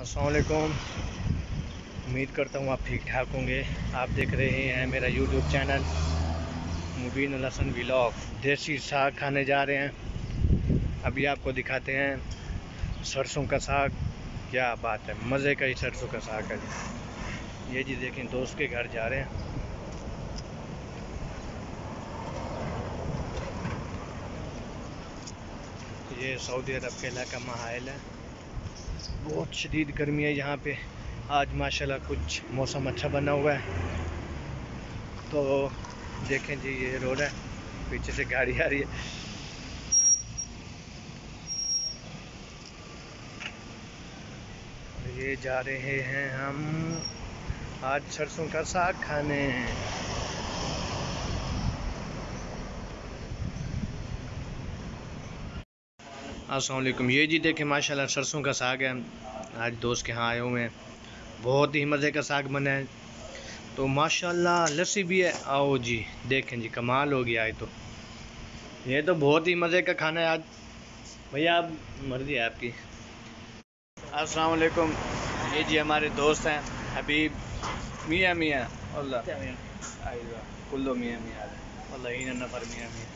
असलकुम उम्मीद करता हूँ आप ठीक ठाक होंगे। आप देख रहे हैं मेरा यूट्यूब चैनल मुबीन लसन व्लॉग देसी साग खाने जा रहे हैं। अभी आपको दिखाते हैं सरसों का साग। क्या बात है, मज़े का ही सरसों का साग है। ये जी देखें, दोस्त के घर जा रहे हैं। ये सऊदी अरब के इलाका महाल है। बहुत शदीद गर्मी है यहाँ पे। आज माशाल्लाह कुछ मौसम अच्छा बना हुआ है। तो देखें जी, ये रोड है। पीछे से गाड़ी आ रही है। ये जा रहे हैं हम आज सरसों का साग खाने। असलकुम ये जी देखें माशाल्लाह सरसों का साग है आज दोस्त के यहाँ आए हुए हैं बहुत ही मज़े का साग बना है तो माशाल्लाह लस्सी भी है आओ जी देखें जी कमाल हो गया है तो ये तो बहुत ही मज़े का खाना है आज भैया आप मर्ज़ी है आपकी अस्सलाम वालेकुम ये जी हमारे दोस्त हैं हबीब मियाँ मियाँ अल्लाह कुल्लो मियाँ मियाँ अल्लाह नफ़र मियाँ मियाँ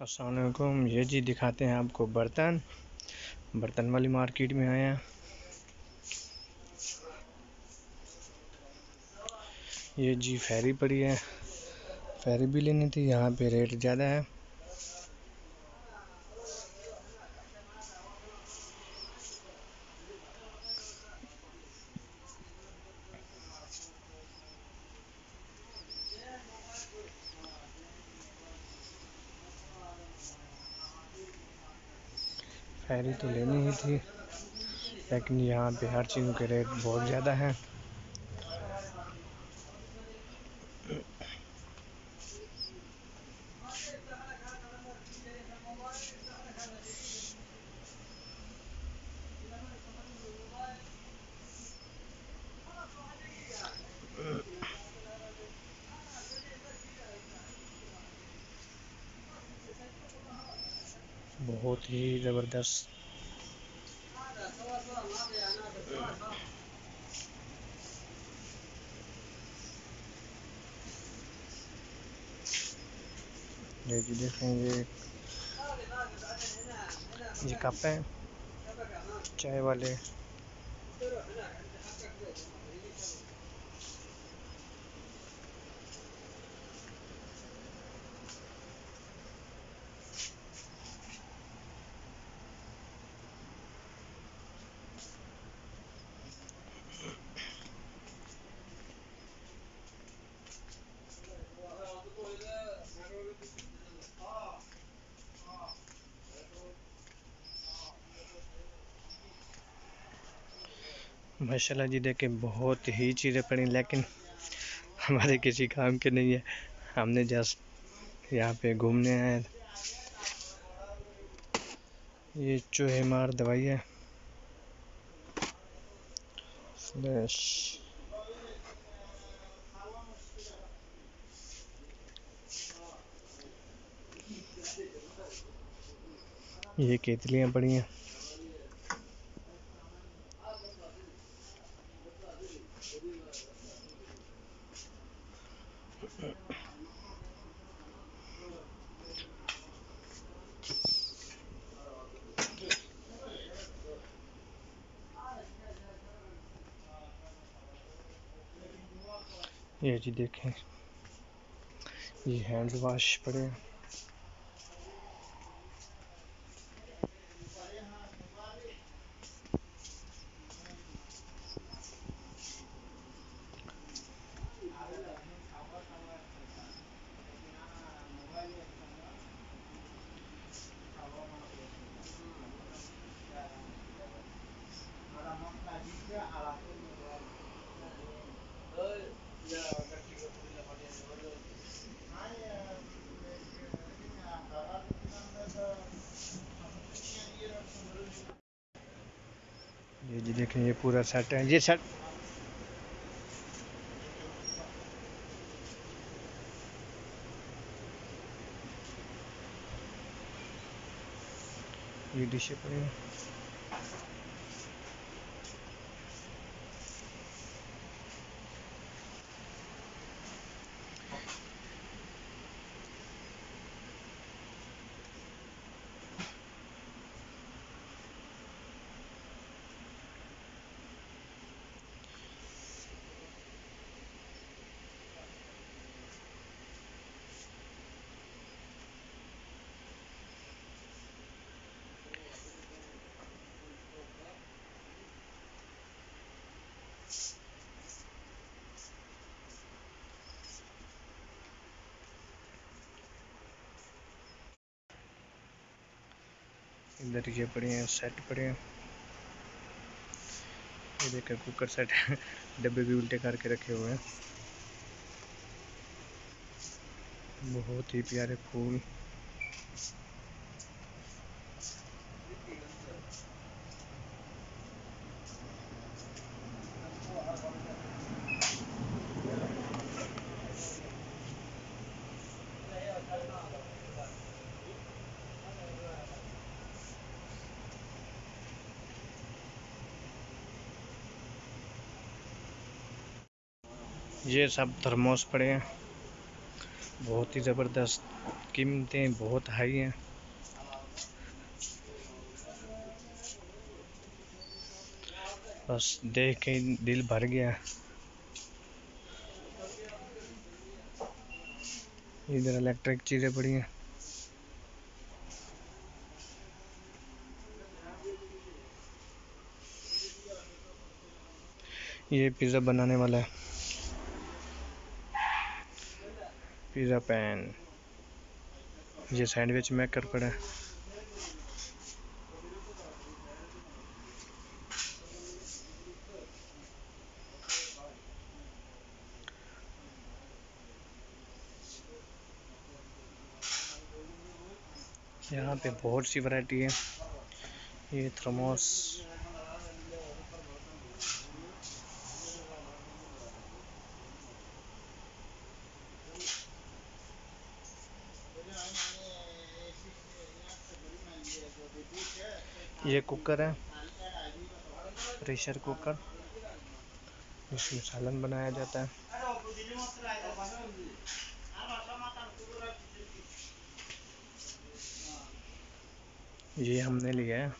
असलकुम ये जी दिखाते हैं आपको बर्तन बर्तन वाली मार्केट में आए हैं ये जी फेरी पड़ी है फेरी भी लेनी थी, यहाँ पे रेट ज़्यादा है। फेरी तो लेनी ही थी, लेकिन यहाँ पे हर चीज़ के रेट बहुत ज़्यादा हैं। बहुत ही ज़बरदस्त। ये जी देखें ये ये कप है चाय वाले। माशाल्लाह जी, देखे बहुत ही चीज़ें पड़ी, लेकिन हमारे किसी काम के नहीं है। हमने जस्ट यहाँ पे घूमने आए। ये चूहे मार दवाई है। ये केतलियाँ पड़ी हैं। ये जी देखें। ये हैंड वाश पड़े हैं। जी देखें ये पूरा सेट है। ये सेट ये डिशे पड़ी इधर ये पड़े हैं सेट पड़े हैं। ये देखिए कुकर सेट डब्बे भी उल्टे करके रखे हुए हैं। बहुत ही प्यारे फूल। ये सब थर्मोस पड़े हैं। बहुत ही ज़बरदस्त कीमतें, बहुत हाई हैं। बस देख के दिल भर गया। इधर इलेक्ट्रिक चीज़ें पड़ी हैं। ये पिज़्ज़ा बनाने वाला है। Pizza pan. ये सैंडविच मेकर पड़ा। यहाँ पे बहुत सी वैरायटी है। ये थर्मोस। ये कुकर है। प्रेशर कुकर इसमें सालन बनाया जाता है। ये हमने लिया है।